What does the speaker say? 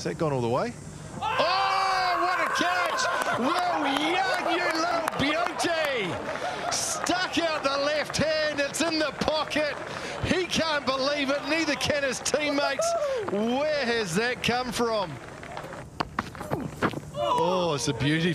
Has that gone all the way? Oh, what a catch! Will Young, you little beauty! Stuck out the left hand, it's in the pocket. He can't believe it, neither can his teammates. Where has that come from? Oh, it's a beauty.